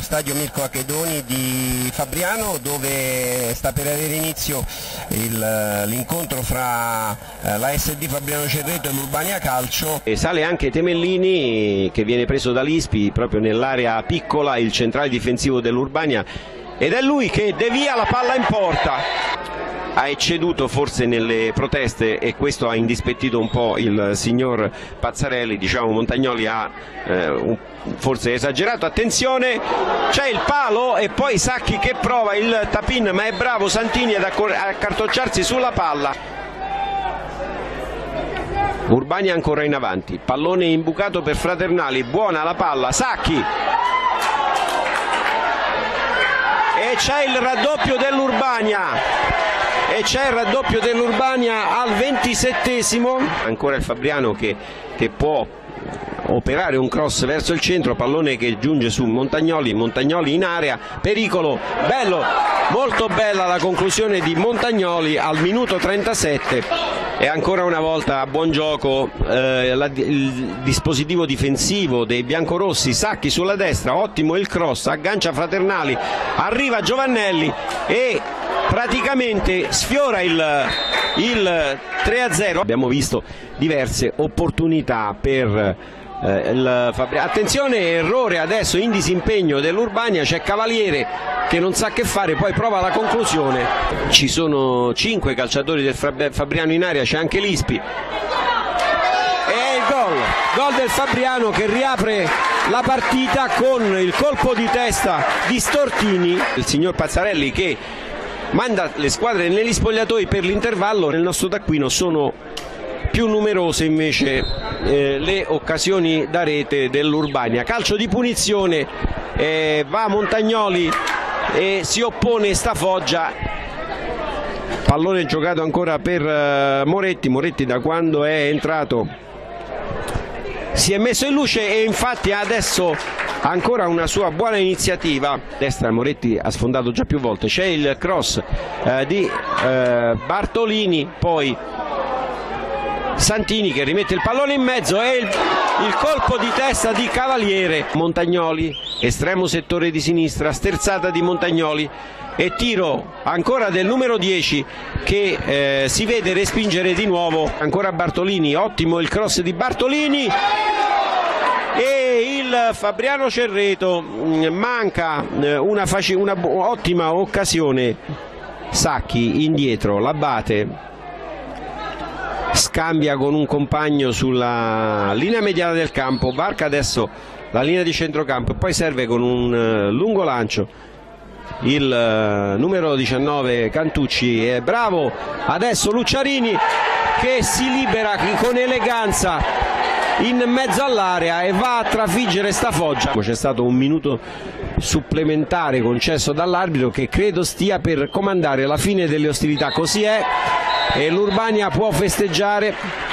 stadio Mirko Achedoni di Fabriano dove sta per avere inizio l'incontro fra eh, la SD Fabriano Cerreto e l'Urbania Calcio. E sale anche Temellini che viene preso dall'Ispi proprio nell'area piccola, il centrale difensivo dell'Urbania ed è lui che devia la palla in porta ha ecceduto forse nelle proteste e questo ha indispettito un po' il signor Pazzarelli, diciamo Montagnoli ha eh, forse esagerato, attenzione c'è il palo e poi Sacchi che prova il tapin ma è bravo Santini ad accartocciarsi sulla palla. Urbani ancora in avanti, pallone imbucato per Fraternali, buona la palla, Sacchi. E c'è il raddoppio dell'Urbania e c'è il raddoppio dell'Urbania al ventisettesimo. Ancora il Fabriano che, che può operare un cross verso il centro, pallone che giunge su Montagnoli, Montagnoli in area, pericolo, bello, molto bella la conclusione di Montagnoli al minuto 37 e ancora una volta a buon gioco eh, la, il dispositivo difensivo dei biancorossi, Sacchi sulla destra, ottimo il cross, aggancia Fraternali, arriva Giovannelli e praticamente sfiora il, il 3-0. Abbiamo visto diverse opportunità per eh, il Fabri... Attenzione, errore adesso in disimpegno dell'Urbania, c'è Cavaliere che non sa che fare, poi prova la conclusione. Ci sono 5 calciatori del Fabriano in aria, c'è anche l'Ispi. E il gol, gol del Fabriano che riapre la partita con il colpo di testa di Stortini. Il signor Pazzarelli che manda le squadre negli spogliatoi per l'intervallo, nel nostro taccuino sono più numerose invece eh, le occasioni da rete dell'Urbania. Calcio di punizione, eh, va Montagnoli e si oppone Stafoggia. Pallone giocato ancora per eh, Moretti, Moretti da quando è entrato si è messo in luce e infatti adesso ancora una sua buona iniziativa. Destra Moretti ha sfondato già più volte. C'è il cross eh, di eh, Bartolini poi Santini che rimette il pallone in mezzo. E il, il, colpo di testa di Cavaliere Montagnoli estremo settore di sinistra sterzata di Montagnoli. E tiro ancora del numero 10 che eh, si vede respingere di nuovo ancora Bartolini. Ottimo il cross di Bartolini. E il Fabriano Cerreto mm, manca eh, una, una ottima occasione. Sacchi indietro l'abate scambia con un compagno sulla linea mediana del campo varca adesso la linea di centrocampo e poi serve con un eh, lungo lancio il uh, numero 19 Cantucci è bravo adesso Lucciarini che si libera con eleganza in mezzo all'area e va a trafiggere sta foggia. C'è stato un minuto supplementare concesso dall'arbitro che credo stia per comandare la fine delle ostilità, così è e l'Urbania può festeggiare